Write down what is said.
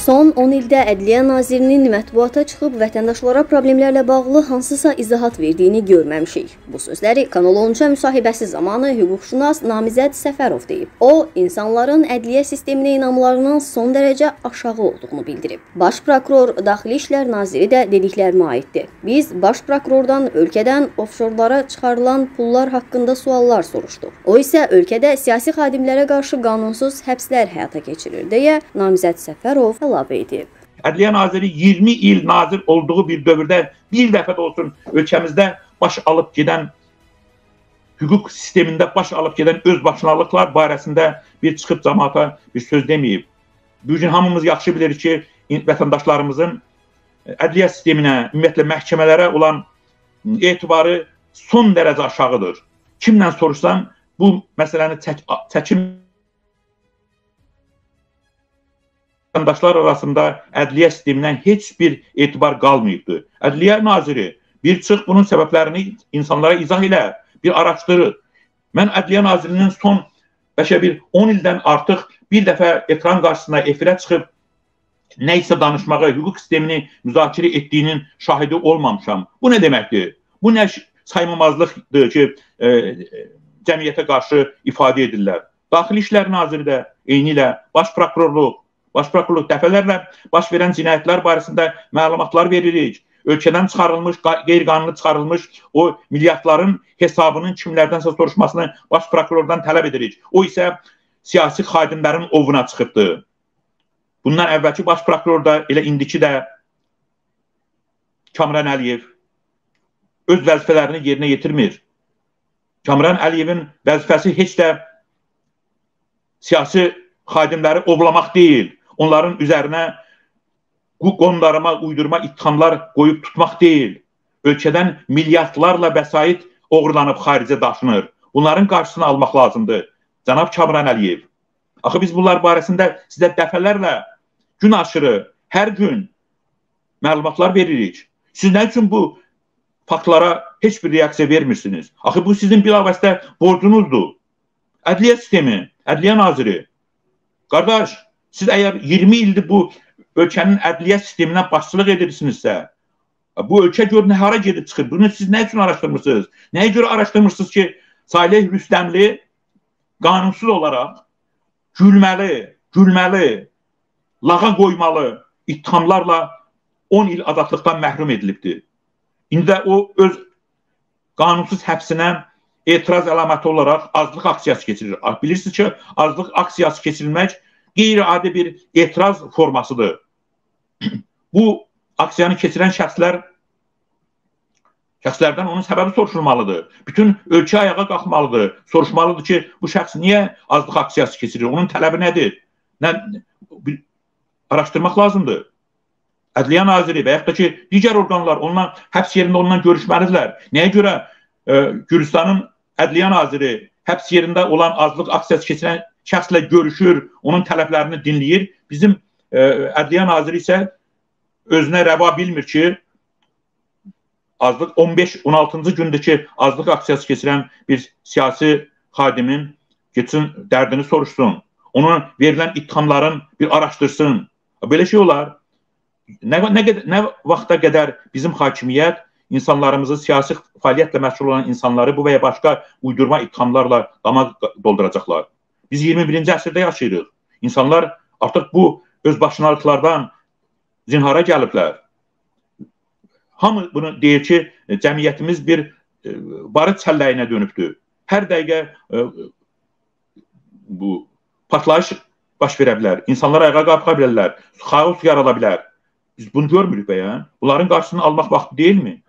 Son 10 ildə Ədliyyə Nazirinin mətbuata çıxıb vətəndaşlara problemlərlə bağlı hansısa izahat verdiyini görməmişik. Bu sözləri Kanal 13-a müsahibəsi zamanı hüquqşünas Namizəd Səfərov deyib. O, insanların ədliyyə sisteminə inamlarının son dərəcə aşağı olduğunu bildirib. Baş prokuror Daxili İşlər Naziri də dediklərinə aiddir. Biz baş prokurordan ölkədən ofşorlara çıxarılan pullar haqqında suallar soruşduq. O isə ölkədə siyasi xadimlərə qarşı qanunsuz həbslər həyata keçirir deyə Namizəd Səfərov əlavə edib. Ədliyyə Naziri 20 il nazir olduğu bir dövrdə bir dəfə də olsun ölkəmizdə baş alıb gedən hüquq sistemində baş alıb gedən özbaşınalıqlar barəsində bir çıxıb cəmaata bir söz deməyib. Bu gün hamımız yaxşı bilirik ki, vətəndaşlarımızın ədliyyə sisteminə, ümumiyyətlə məhkəmələrə olan etibarı son dərəcə aşağıdır. Kimlə soruşsam bu məsələni çək çəkim vətəndaşlar arasında ədliyyə sistemindən heç bir etibar qalmayıbdı. Ədliyyə naziri bir çıx bunun səbəblərini insanlara izah elə, bir araşdırır. Mən Ədliyyə nazirinin son bəşə bir 10 ildən artıq bir dəfə ekran qarşısına efirə çıxıb nə isə danışmağa, hüquq sistemini müzakirə etdiyinin şahidi olmamışam. Bu nə deməkdir? Bu nə saymamazlıqdır ki, e, cəmiyyətə qarşı ifadə edirlər. Daxili İşlər Naziri də eyni ilə Baş Prokurorluq, Baş prokurorluq dəfələrlə baş verən cinayətlər barəsində məlumatlar veririk. Ölkədən çıxarılmış, qeyri-qanuni çıxarılmış o milyardların hesabının kimlərdənsə soruşmasını baş prokurordan tələb edirik. O isə siyasi xadimlərin ovuna çıxıbdı. Bundan əvvəlki baş prokuror da, elə indiki də Kamran Əliyev öz vəzifələrini yerinə yetirmir. Kamran Əliyevin vəzifəsi heç də siyasi xadimləri ovlamaq deyil onların üzərinə qondarma, uydurma ittihamlar qoyub tutmaq deyil. Ölkədən milyardlarla vəsait oğurlanıb xaricə daşınır. Bunların qarşısını almaq lazımdır. Cənab Kamran Əliyev. Axı biz bunlar barəsində sizə dəfələrlə gün aşırı, hər gün məlumatlar veririk. Siz nə üçün bu faktlara heç bir reaksiya vermirsiniz? Axı bu sizin bilavasitə borcunuzdur. Ədliyyə sistemi, Ədliyyə naziri. Qardaş, Siz əgər 20 ildir bu ölkənin ədliyyə sisteminə başçılıq edirsinizsə, bu ölkə gör nə hara gedib çıxır? Bunu siz nə üçün araşdırmırsınız? Nəyə görə araşdırmırsınız ki, Salih Rüstəmli qanunsuz olaraq gülməli, gülməli, lağa qoymalı ittihamlarla 10 il azadlıqdan məhrum edilibdir. İndi də o öz qanunsuz həbsinə etiraz əlaməti olaraq azlıq aksiyası keçirir. Bilirsiniz ki, azlıq aksiyası keçirilmək qeyri-adi bir etiraz formasıdır. Bu aksiyanı keçirən şəxslər şəxslərdən onun səbəbi soruşulmalıdır. Bütün ölkə ayağa qalxmalıdır. Soruşmalıdır ki, bu şəxs niyə azlıq aksiyası keçirir? Onun tələbi nədir? Nə araşdırmaq lazımdır. Ədliyyə naziri və yaxud da ki, digər orqanlar onunla həbs yerində onunla görüşməlidirlər. Nəyə görə e, Gürcüstanın ədliyyə naziri həbs yerində olan azlıq aksiyası keçirən şəxslə görüşür, onun tələblərini dinləyir. Bizim ə, e, Ədliyyə naziri isə özünə rəva bilmir ki, azlıq 15-16-cı gündür ki, azlıq aksiyası keçirən bir siyasi xadimin getsin dərdini soruşsun. Ona verilən ittihamların bir araşdırsın. Belə şey olar. Nə nə nə vaxta qədər bizim hakimiyyət insanlarımızı siyasi fəaliyyətlə məşğul olan insanları bu və ya başqa uydurma ittihamlarla dama dolduracaqlar. Biz 21-ci əsrdə yaşayırıq. İnsanlar artıq bu özbaşınalıqlardan zinhara gəliblər. Hamı bunu deyir ki, cəmiyyətimiz bir e, barıt çəlləyinə dönübdür. Hər dəqiqə e, bu partlayış baş verə bilər. İnsanlar ayağa qalxa bilərlər. Xaos yarada bilər. Biz bunu görmürük bəyən. Bunların qarşısını almaq vaxtı deyilmi?